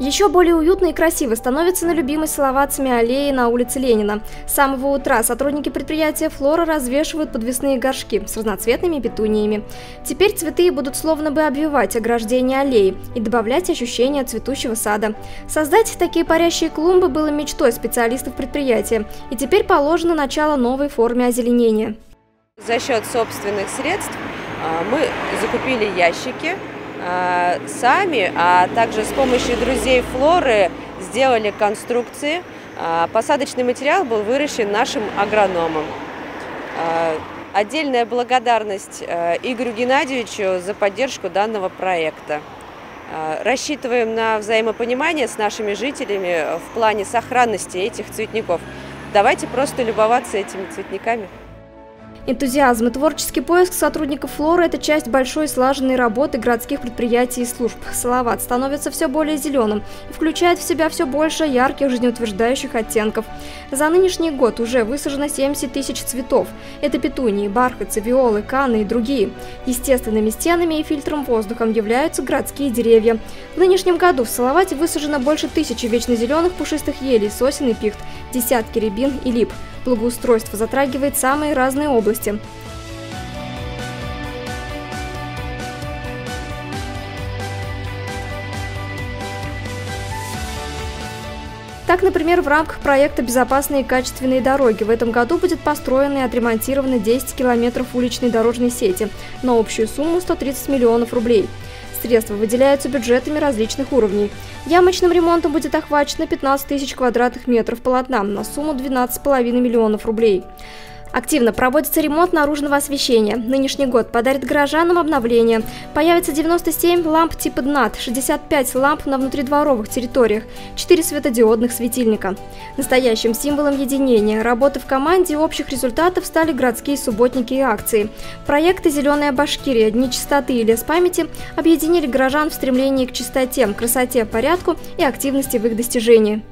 Еще более уютно и красиво становится на любимой салаватцами аллеи на улице Ленина. С самого утра сотрудники предприятия «Флора» развешивают подвесные горшки с разноцветными петуниями. Теперь цветы будут словно бы обвивать ограждение аллеи и добавлять ощущение цветущего сада. Создать такие парящие клумбы было мечтой специалистов предприятия, и теперь положено начало новой форме озеленения. За счет собственных средств а, мы закупили ящики, сами, а также с помощью друзей Флоры сделали конструкции. А, посадочный материал был выращен нашим агрономом. А, отдельная благодарность Игорю Геннадьевичу за поддержку данного проекта. Рассчитываем на взаимопонимание с нашими жителями в плане сохранности этих цветников. Давайте просто любоваться этими цветниками. Энтузиазм и творческий поиск сотрудников «Флоры» – это часть большой слаженной работы городских предприятий и служб. Салават становится все более зеленым и включает в себя все больше ярких жизнеутверждающих оттенков. За нынешний год уже высажено 70 тысяч цветов. Это петунии, бархатцы, виолы, каны и другие. Естественными стенами и фильтром воздухом являются городские деревья. В нынешнем году в Салавате высажено больше тысячи вечно зеленых пушистых елей, сосен и пихт, десятки рябин и лип. Благоустройство затрагивает самые разные области. Так, например, в рамках проекта «Безопасные и качественные дороги» в этом году будет построено и отремонтировано 10 километров уличной дорожной сети на общую сумму 130 миллионов рублей. Средства выделяются бюджетами различных уровней. Ямочным ремонтом будет охвачено 15 тысяч квадратных метров полотна на сумму 12,5 миллионов рублей. Активно проводится ремонт наружного освещения. Нынешний год подарит горожанам обновление. Появится 97 ламп типа ДНАТ, 65 ламп на внутридворовых территориях, 4 светодиодных светильника. Настоящим символом единения, работы в команде и общих результатов стали городские субботники и акции. Проекты «Зеленая Башкирия», «Дни чистоты» и «Лес памяти» объединили горожан в стремлении к чистоте, красоте, порядку и активности в их достижении.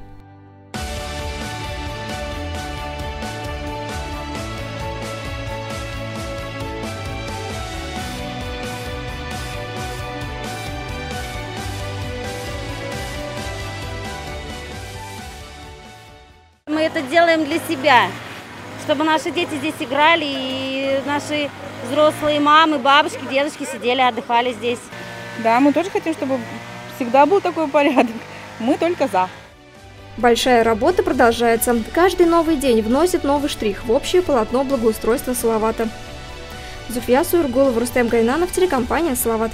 Это делаем для себя, чтобы наши дети здесь играли, и наши взрослые мамы, бабушки, дедушки сидели, отдыхали здесь. Да, мы тоже хотим, чтобы всегда был такой порядок. Мы только за. Большая работа продолжается. Каждый новый день вносит новый штрих в общее полотно благоустройства Салавата. Зуфия Суергулова, Рустем Гайнанов, телекомпания «Салават».